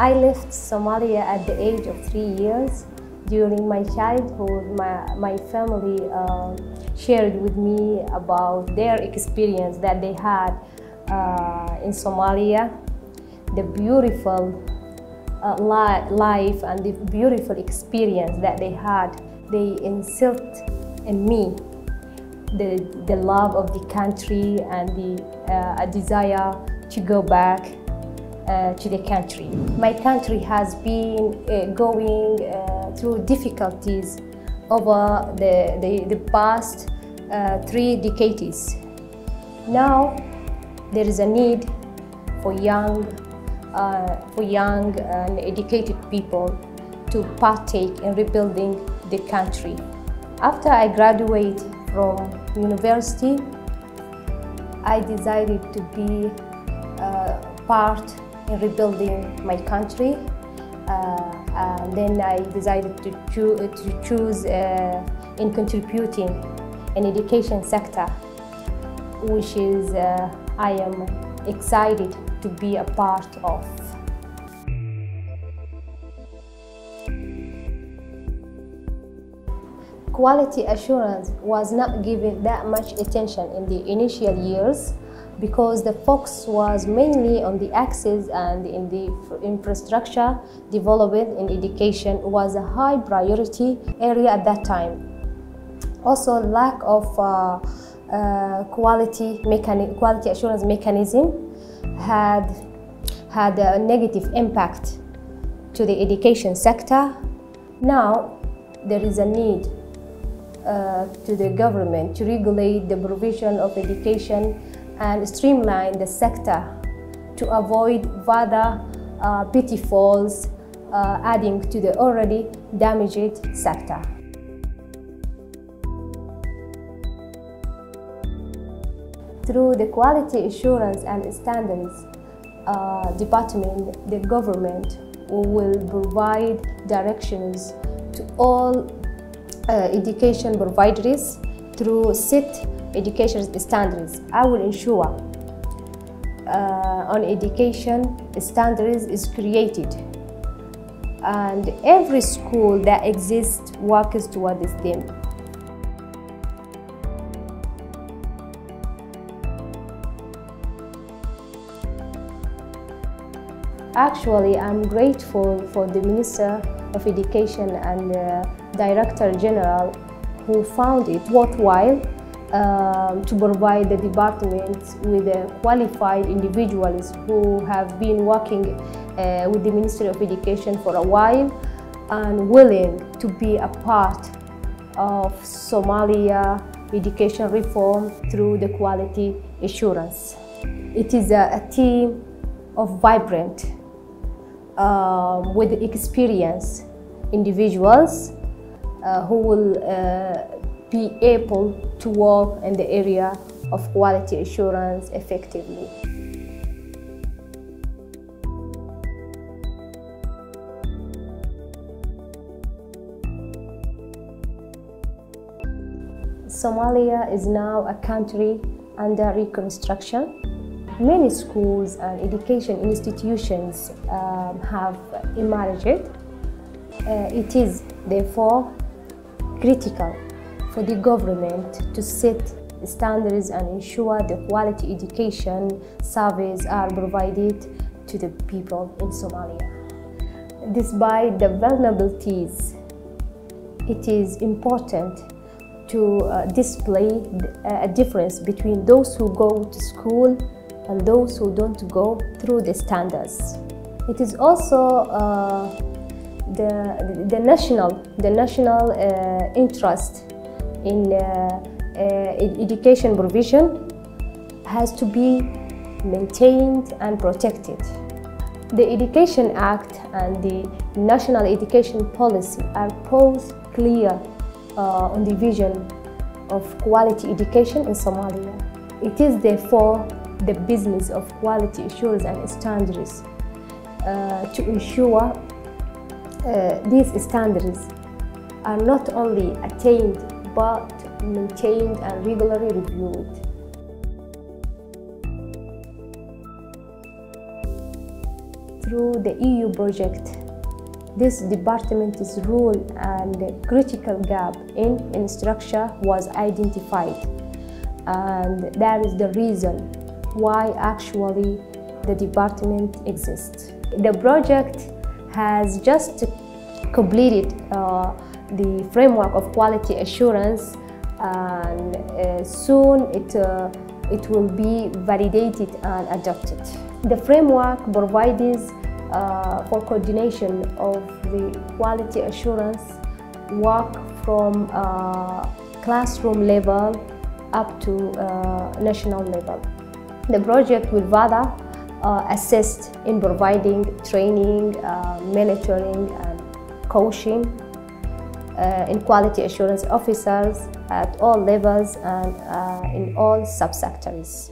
I left Somalia at the age of three years. During my childhood, my, my family uh, shared with me about their experience that they had uh, in Somalia, the beautiful uh, li life and the beautiful experience that they had. They instilled in me the, the love of the country and the uh, a desire to go back uh, to the country. My country has been uh, going uh, through difficulties over the, the, the past uh, three decades. Now there is a need for young, uh, for young and educated people to partake in rebuilding the country. After I graduate from university, I decided to be part in rebuilding my country. Uh, and then I decided to, choo to choose uh, in contributing in education sector, which is uh, I am excited to be a part of. Quality assurance was not given that much attention in the initial years because the focus was mainly on the access and in the infrastructure development in education was a high priority area at that time. Also, lack of uh, uh, quality, quality assurance mechanism had, had a negative impact to the education sector. Now, there is a need uh, to the government to regulate the provision of education and streamline the sector to avoid further uh, pitfalls uh, adding to the already damaged sector. Through the quality assurance and standards uh, department, the government will provide directions to all uh, education providers through set education standards. I will ensure uh, on education standards is created and every school that exists works towards them. Actually, I'm grateful for the Minister of Education and the Director General who found it worthwhile um, to provide the department with uh, qualified individuals who have been working uh, with the Ministry of Education for a while and willing to be a part of Somalia education reform through the quality assurance. It is a, a team of vibrant, uh, with experience individuals uh, who will uh, be able to work in the area of quality assurance effectively. Somalia is now a country under reconstruction. Many schools and education institutions um, have emerged. Uh, it is therefore critical for the government to set standards and ensure the quality education services are provided to the people in Somalia. Despite the vulnerabilities, it is important to uh, display a difference between those who go to school and those who don't go through the standards. It is also uh, the, the national, the national uh, interest in uh, uh, education provision has to be maintained and protected. The Education Act and the National Education Policy are both clear uh, on the vision of quality education in Somalia. It is therefore the business of quality assurance and standards uh, to ensure uh, these standards are not only attained but maintained and regularly reviewed. through the EU project, this department's role and critical gap in infrastructure was identified. And that is the reason why actually the department exists. The project has just completed uh, the framework of quality assurance and uh, soon it, uh, it will be validated and adopted. The framework provides uh, for coordination of the quality assurance work from uh, classroom level up to uh, national level. The project will further uh, assist in providing training, monitoring and coaching in quality assurance officers at all levels and uh, in all subsectors.